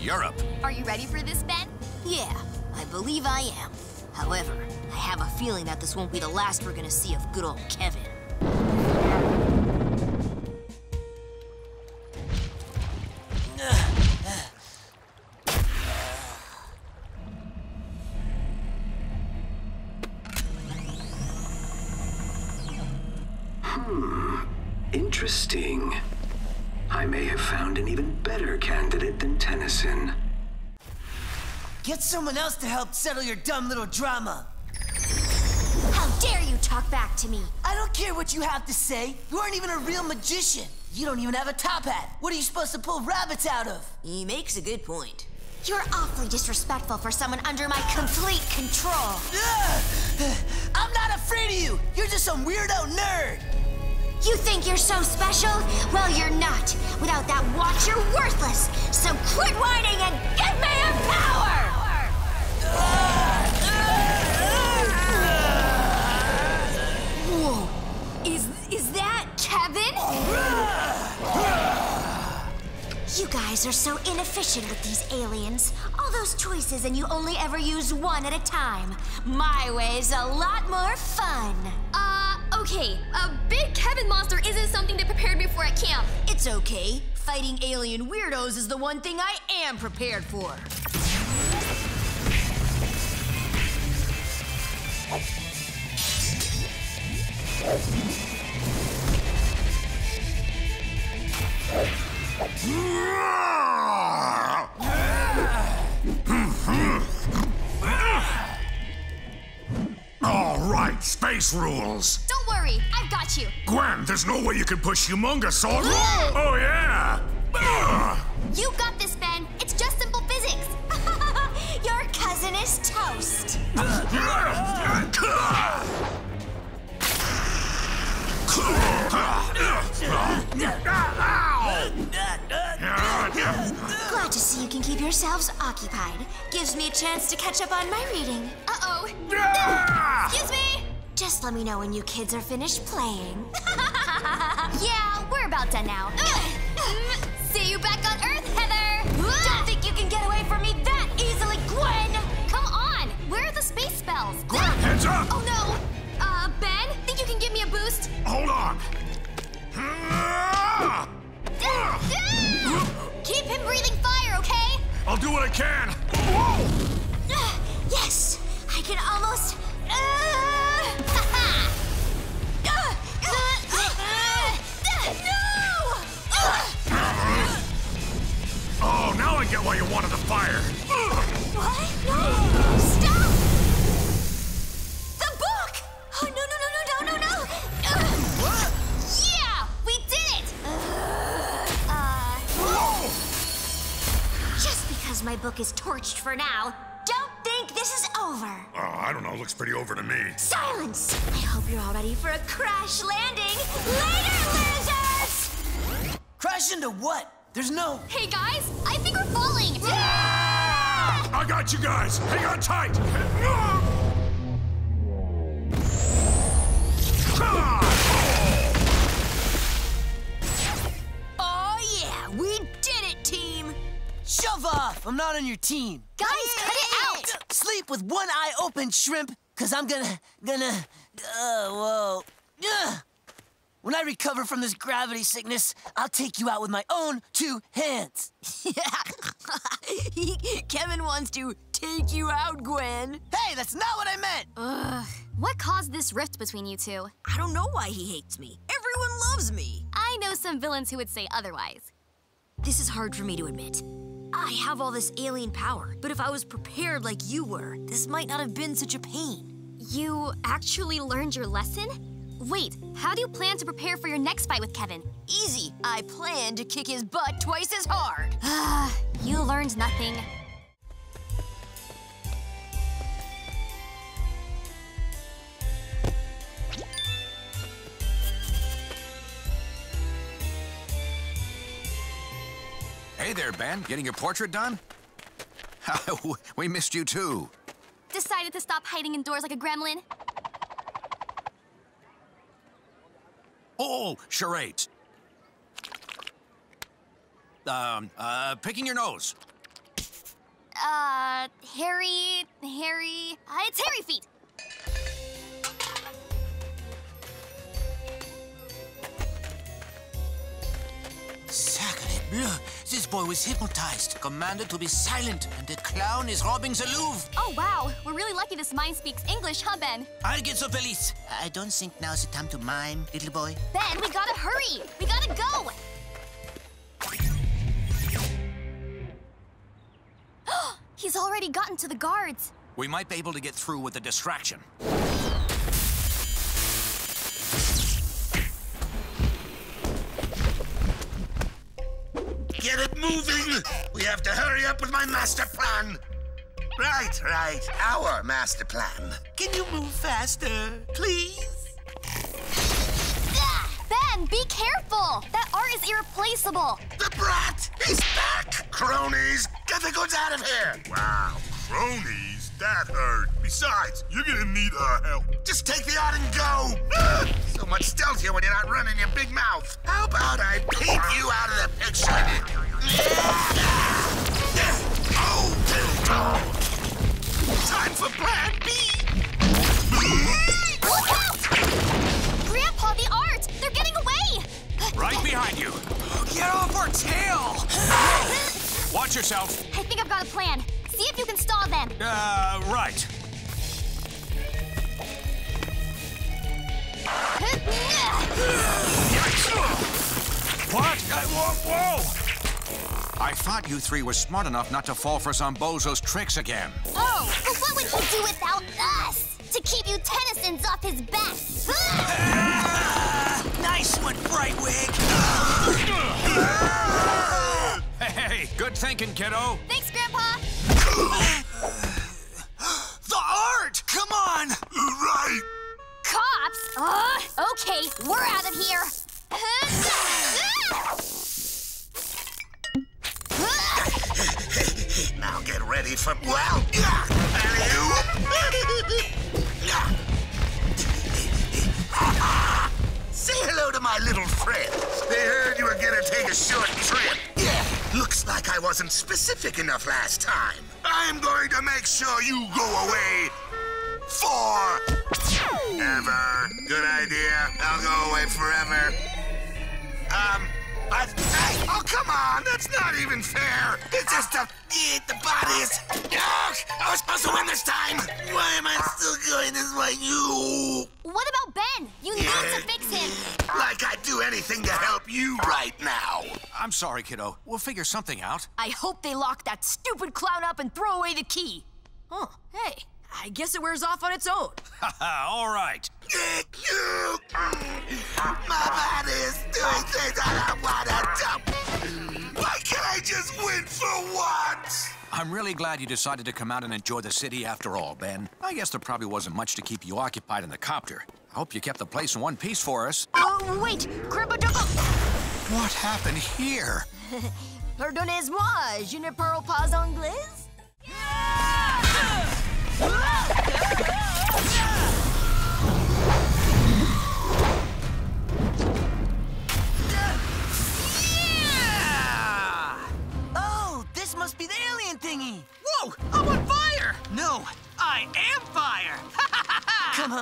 Europe. Are you ready for this, Ben? Yeah, I believe I am. However, I have a feeling that this won't be the last we're gonna see of good old Kevin. Get someone else to help settle your dumb little drama. How dare you talk back to me? I don't care what you have to say. You aren't even a real magician. You don't even have a top hat. What are you supposed to pull rabbits out of? He makes a good point. You're awfully disrespectful for someone under my complete control. I'm not afraid of you. You're just some weirdo nerd. You think you're so special? Well, you're not. Without that watch, you're worthless. So quit whining and get me guys are so inefficient with these aliens. All those choices and you only ever use one at a time. My way's a lot more fun. Uh, okay. A big Kevin monster isn't something they prepared me for at camp. It's okay. Fighting alien weirdos is the one thing I am prepared for. All right, space rules. Don't worry, I've got you. Gwen, there's no way you can push Humongousaur. oh, yeah. You got this, Ben. It's just simple physics. Your cousin is toast. Glad to see you can keep yourselves occupied. Gives me a chance to catch up on my reading. Uh-oh. Excuse me. Just let me know when you kids are finished playing. yeah, we're about done now. See you back on Earth, Heather. Don't think you can get away from me that easily, Gwen! Come on. Where are the space spells? Gwen, heads up! Oh, no. Uh, Ben, think you can give me a boost? Hold on. Keep him breathing fire, okay? I'll do what I can. Yes! I can almost. Uh, Oh, now I get why you wanted the fire. My book is torched for now, don't think this is over. Oh, I don't know. Looks pretty over to me. Silence! I hope you're all ready for a crash landing. Later, losers! Crash into what? There's no. Hey, guys, I think we're falling. Ah! I got you guys. Hang on tight. Oh, Shove off! I'm not on your team. Guys, cut it out! Sleep with one eye open, shrimp, cause I'm gonna, gonna, uh, whoa. Ugh. When I recover from this gravity sickness, I'll take you out with my own two hands. yeah. Kevin wants to take you out, Gwen. Hey, that's not what I meant! Ugh. What caused this rift between you two? I don't know why he hates me. Everyone loves me. I know some villains who would say otherwise. This is hard for me to admit. I have all this alien power, but if I was prepared like you were, this might not have been such a pain. You actually learned your lesson? Wait, how do you plan to prepare for your next fight with Kevin? Easy. I plan to kick his butt twice as hard. Ah, you learned nothing. There, Ben. Getting your portrait done? we missed you too. Decided to stop hiding indoors like a gremlin? Oh, charades. Um, uh, picking your nose. Uh, Harry, Harry, uh, it's Harry feet. Sacre bleu! This boy was hypnotized, commanded to be silent, and the clown is robbing the Louvre. Oh, wow. We're really lucky this mime speaks English, huh, Ben? I'll get the police. I don't think now's the time to mime, little boy. Ben, we gotta hurry. We gotta go. He's already gotten to the guards. We might be able to get through with a distraction. Get it moving! We have to hurry up with my master plan. Right, right. Our master plan. Can you move faster, please? Ben, be careful! That art is irreplaceable. The brat! He's back! Cronies, get the goods out of here! Wow, cronies? That hurt. Besides, you're gonna need our help. Just take the art and go! Ah, so much stealthier when you're not running your big mouth. How about I peek you out of the picture? Oh! Time for plan B! Look out! Grandpa, the art! They're getting away! Right behind you. Get off our tail! Watch yourself. I think I've got a plan. See if you can stall them. Uh, right. What? Uh, whoa, whoa! I thought you three were smart enough not to fall for some bozo's tricks again. Oh, but what would he do without us? to keep you Tennysons off his back. nice one, Frightwig! Hey, good thinking, kiddo. Thanks, Grandpa. the art! Come on! Right! Cops? Uh, okay, we're out of here. Now get ready for well. Say hello to my little friends. They heard you were gonna take a short trip. Looks like I wasn't specific enough last time. I'm going to make sure you go away forever. Good idea. I'll go away forever. Um, but, hey, oh, come on, that's not even fair. It's just a, eat the bodies. Ugh, I was supposed to win this time. Why am I still going this way? You. What about Ben? You need to fix him. Like I'd do anything to help you right now. I'm sorry, kiddo. We'll figure something out. I hope they lock that stupid clown up and throw away the key. Oh, hey, I guess it wears off on its own. All right. My body is doing things I don't want to do. Why can't I just win for once? I'm really glad you decided to come out and enjoy the city after all, Ben. I guess there probably wasn't much to keep you occupied in the copter. I hope you kept the place in one piece for us. Oh, wait, Grandpa Dumbo. What happened here? Pardonnez-moi, je ne parle pas anglais?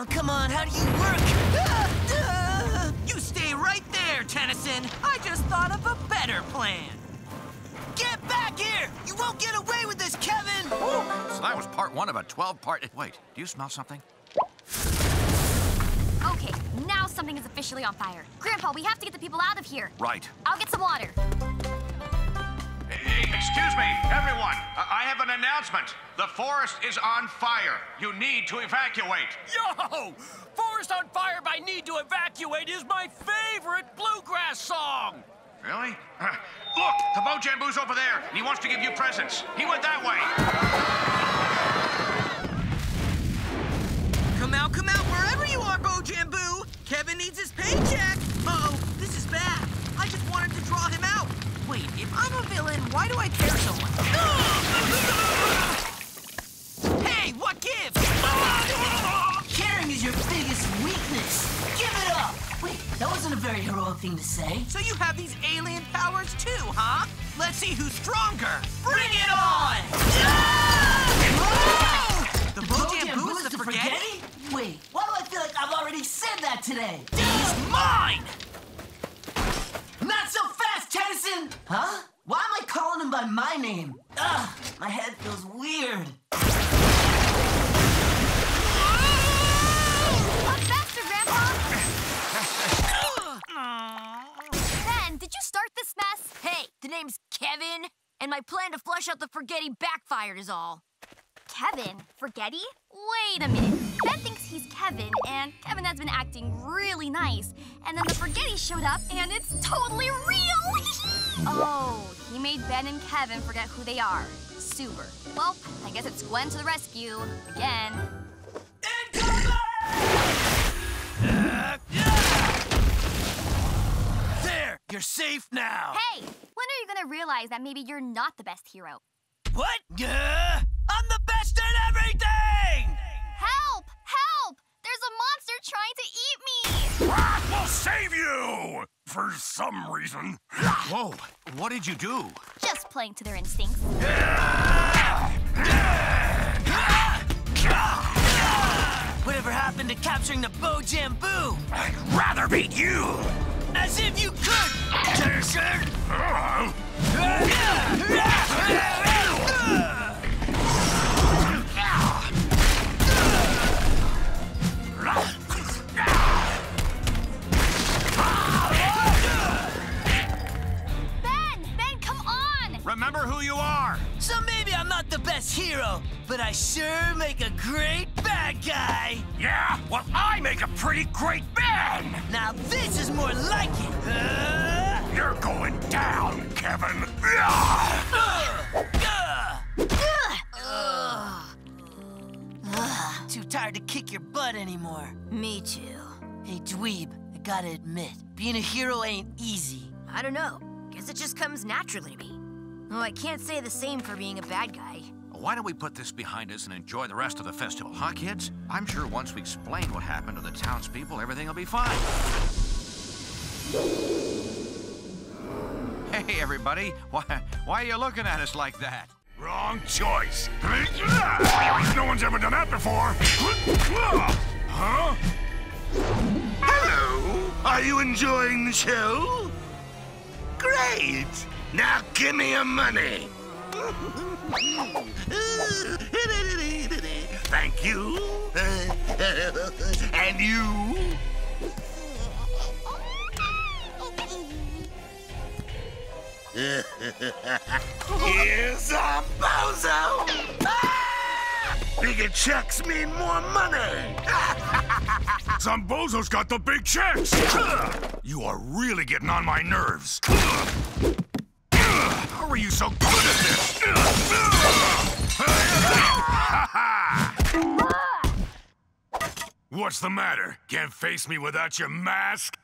Come on, come on, how do you work? You stay right there, Tennyson. I just thought of a better plan. Get back here! You won't get away with this, Kevin! So that was part one of a 12-part... Wait, do you smell something? Okay, now something is officially on fire. Grandpa, we have to get the people out of here. Right. I'll get some water. Excuse me, everyone. I I have an announcement. The forest is on fire. You need to evacuate. Yo! Forest on Fire by Need to Evacuate is my favorite bluegrass song! Really? Uh, Look, the Bojamboo's over there, and he wants to give you presents. He went that way. Come out, come out, wherever you are, Bojamboo! Kevin needs his paycheck! Uh-oh, this is bad. I just wanted to draw him out. Wait, if I'm a villain, why do I care so much? hey, what gives? Caring is your biggest weakness. Give it up! Wait, that wasn't a very heroic thing to say. So you have these alien powers too, huh? Let's see who's stronger. Bring it on! The Bojamboo is the spaghetti? Wait, why do I feel like I've already said that today? He's mine! Not so fast, Tennyson! Huh? Why am I calling him by my name? Ugh, my head feels weird. Up faster, Grandpa! ben, did you start this mess? Hey, the name's Kevin, and my plan to flush out the Forgetti backfired is all. Kevin? Forgetty? Wait a minute. Ben thinks he's Kevin, and Kevin has been acting really nice. And then the Forgetty showed up, and it's totally real! oh, he made Ben and Kevin forget who they are. Super. Well, I guess it's Gwen to the rescue. Again. There! You're safe now! Hey! When are you gonna realize that maybe you're not the best hero? What? Uh, I'm the everything! Help! Help! There's a monster trying to eat me! What will save you? For some reason. Whoa, what did you do? Just playing to their instincts. Whatever happened to capturing the Bojamboo? I'd rather beat you! As if you could! Tennyson! Remember who you are. So maybe I'm not the best hero, but I sure make a great bad bad guy. Yeah? Well, I make a pretty great Ben! Now this is more like it. Uh... You're going down, Kevin. Too tired to kick your butt anymore. Me too. Hey, Dweeb, I gotta admit, being a hero ain't easy. I don't know. Guess it just comes naturally to me. Oh, I can't say the same for being a bad guy. Why don't we put this behind us and enjoy the rest of the festival, huh, kids? I'm sure once we explain what happened to the townspeople, everything will be fine. Hey, everybody. Why, why are you looking at us like that? Wrong choice. No one's ever done that before. Huh? Hello! Are you enjoying the show? Great! Now give me your money! Thank you. And you? Here's a bozo! Bigger checks mean more money! Zombozo's got the big checks! You are really getting on my nerves. How are you so good at this? What's the matter? Can't face me without your mask?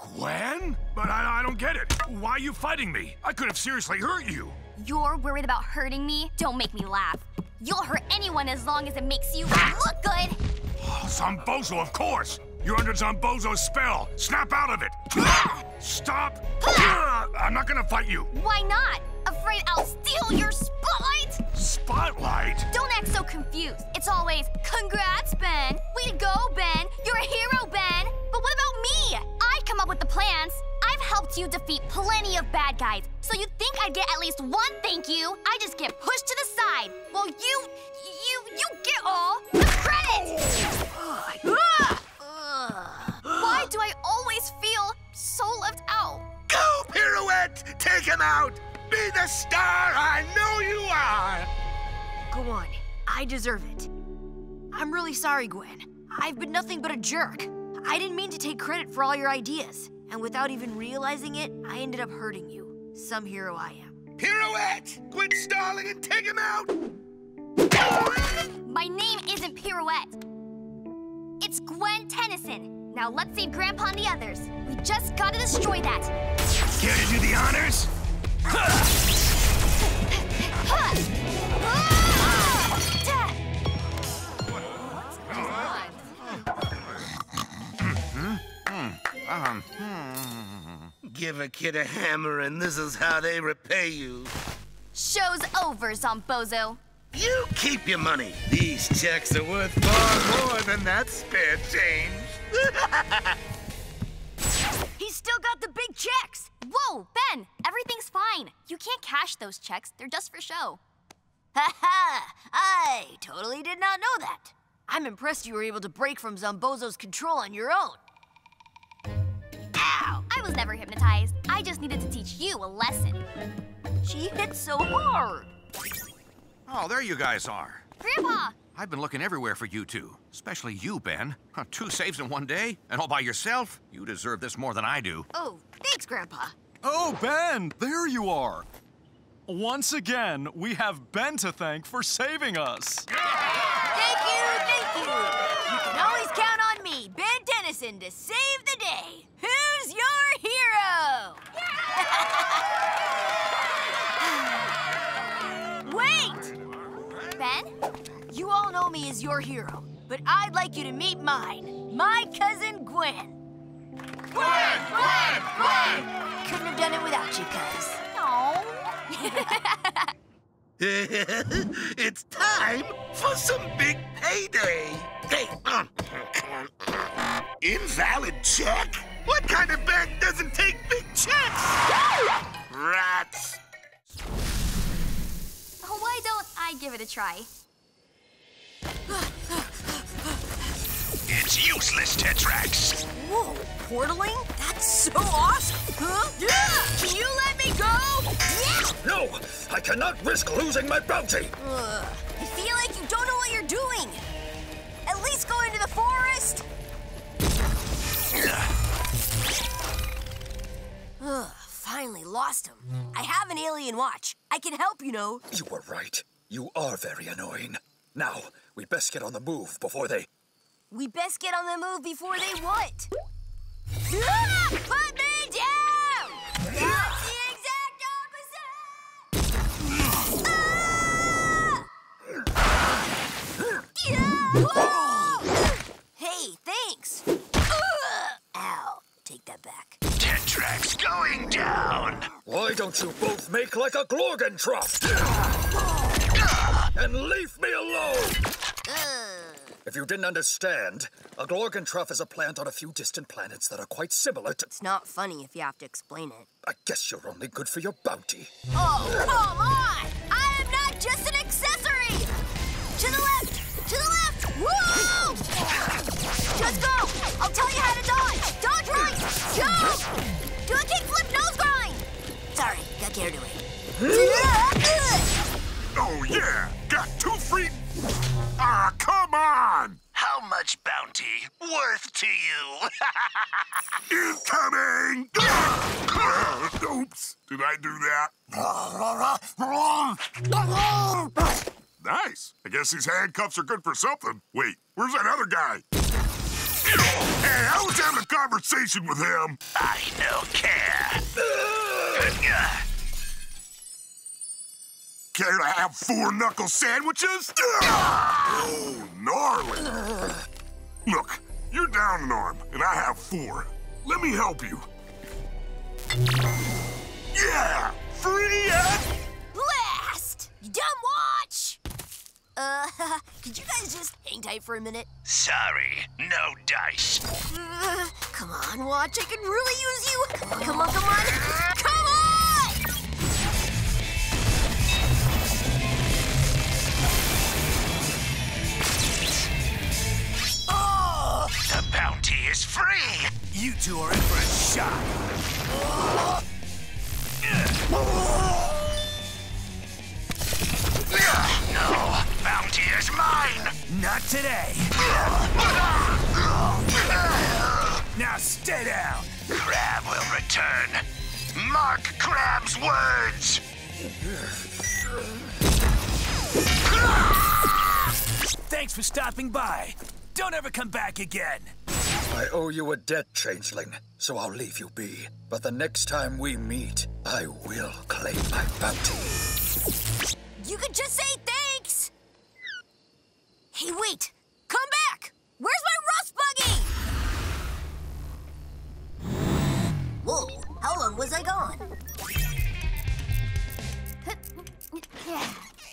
Gwen? But I, I don't get it. Why are you fighting me? I could have seriously hurt you. You're worried about hurting me? Don't make me laugh. You'll hurt anyone as long as it makes you look good. Zombozo, of course. You're under Zombozo's spell. Snap out of it. Stop. I'm not gonna fight you. Why not? Afraid I'll steal your spotlight? Spotlight? Don't act so confused. It's always, congrats, Ben. Way to go, Ben. You're a hero, Ben. But what about me? I come up with the plans. I've helped you defeat plenty of bad guys. So you'd think I'd get at least one thank you. I just get pushed to the side. Well, you, you, you get all the credit. Why do I always feel so left out? Go, Pirouette! Take him out! Be the star I know you are! Go on. I deserve it. I'm really sorry, Gwen. I've been nothing but a jerk. I didn't mean to take credit for all your ideas. And without even realizing it, I ended up hurting you. Some hero I am. Pirouette! Quit stalling and take him out! My name isn't Pirouette. It's Gwen Tennyson. Now let's save Grandpa and the others. We just gotta destroy that. Care to do the honors? Give a kid a hammer and this is how they repay you. Show's over, Zombozo. You keep your money. These checks are worth far more than that spare change. He's still got the big checks! Whoa, Ben! Everything's fine. You can't cash those checks. They're just for show. Ha ha! I totally did not know that. I'm impressed you were able to break from Zombozo's control on your own. Ow! I was never hypnotized. I just needed to teach you a lesson. She hit so hard. Oh, there you guys are. Grandpa! I've been looking everywhere for you two, especially you, Ben. Huh, Two saves in one day, and all by yourself? You deserve this more than I do. Oh, thanks, Grandpa. Oh, Ben, there you are. Once again, we have Ben to thank for saving us. Thank you, thank you. You can always count on me, Ben Tennyson, to save the day. Who's your hero? Wait! You all know me as your hero, but I'd like you to meet mine, my cousin Gwen. Gwen! Gwen! Gwen! Couldn't have done it without you, cuz. it's time for some big payday. Hey, um, invalid check? What kind of bank doesn't take big checks? Rats. it a try. It's useless, Tetrax. Whoa, portaling? That's so awesome. Huh? Yeah. Can you let me go? Yeah. No, I cannot risk losing my bounty. Ugh. I feel like you don't know what you're doing. At least go into the forest. Ugh, finally lost him. I have an alien watch. I can help, you know. You were right. You are very annoying. Now, we best get on the move before they. We best get on the move before they what? Ah! Put me down! That's the exact opposite! Ah! Yeah! Hey, thanks. Ow. Take that back. Tetrax going down. Why don't you both make like a Glorgentruff? and leave me alone! If you didn't understand, a Glorgentruff is a plant on a few distant planets that are quite similar to. It's not funny if you have to explain it. I guess you're only good for your bounty. Oh, come on! I am not just an accessory! To the left! To the left! Woo! Just go! I'll tell you how to dodge! Dodge right! Jump! Do a kickflip nose grind! Sorry, got carried away. Oh, yeah! Got two free. Ah, come on! How much bounty worth to you? Incoming! Oops, did I do that? Nice. I guess these handcuffs are good for something. Wait, where's that other guy? Hey, I was having a conversation with him. I no care. Care to have four knuckle sandwiches? Oh, gnarly. Look, you're down an arm, and I have four. Let me help you. Yeah! Free at Blast! You dumb watch! Uh, could you guys just hang tight for a minute? Sorry, no dice. Uh, come on, watch. I can really use you. Come on, come on. Come on! The bounty is free! You two are in for a shock. No, bounty is mine! Not today. Now stay down. Crab will return. Mark Crab's words! Thanks for stopping by. Don't ever come back again. I owe you a debt, Changeling, so I'll leave you be. But the next time we meet, I will claim my bounty. You could just say thanks! Hey, wait! Come back! Where's my rust buggy? Whoa, how long was I gone?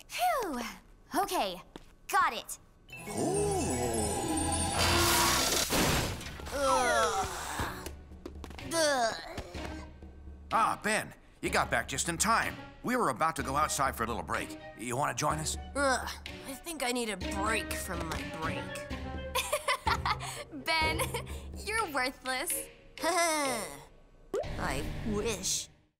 Phew. Okay, got it. Ugh. Ugh. Ah, Ben, you got back just in time. We were about to go outside for a little break. You want to join us? Ugh, I think I need a break from my break. Ben, you're worthless. I wish.